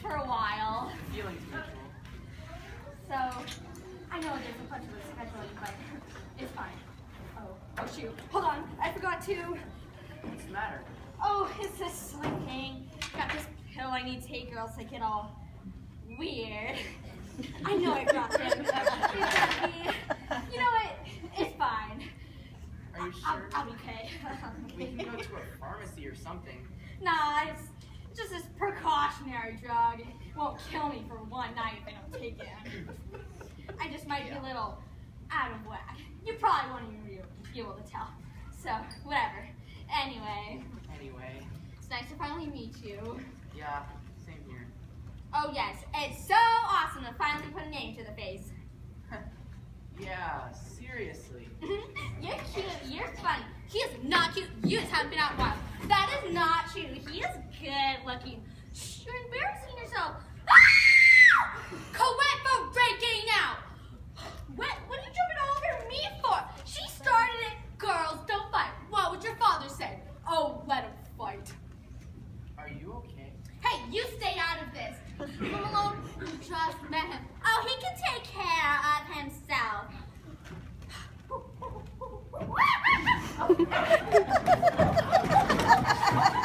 for a while. Feelings mutual. So, I know there's a bunch of scheduling, but it's fine. Oh, oh shoot. Hold on. I forgot to. What's the matter? Oh, it's this slinking. Got this pill I need to take or else I get all weird. I know I dropped him. You know what? It's fine. Are you I'll, sure? I'll be okay. We can go to a pharmacy or something. Nah, it's just this precautionary drug. It won't kill me for one night if I don't take it. I just might be a little out of whack. You probably won't even be be able to tell. So, whatever. Anyway, Anyway, it's nice to finally meet you. yeah, same here. Oh yes, it's so awesome to finally put a name to the face. yeah, seriously. you're cute, you're funny. He is not cute, you just haven't been out in a while. That is not true. He is good looking. Shh, you're embarrassing yourself. Ah! Colette for breaking out. What, what are you jumping all over me for? She started it. Girls, don't fight. What would your father say? Oh, let him fight. Are you okay? Hey, you stay out of this. Leave him alone. You just met him. Oh, he can take care of himself. All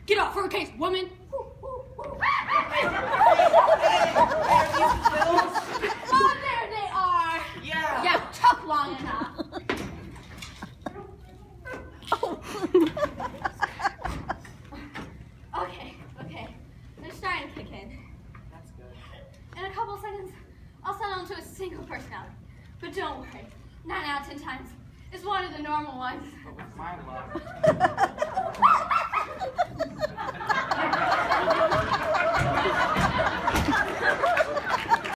grounded. Get off her case, woman. oh, there they are. Yeah. Yeah, took long enough. Okay, okay. They're starting to kick in. That's good. In a couple seconds, I'll settle into a single personality. But don't worry, nine out of ten times is one of the normal ones. But with my luck,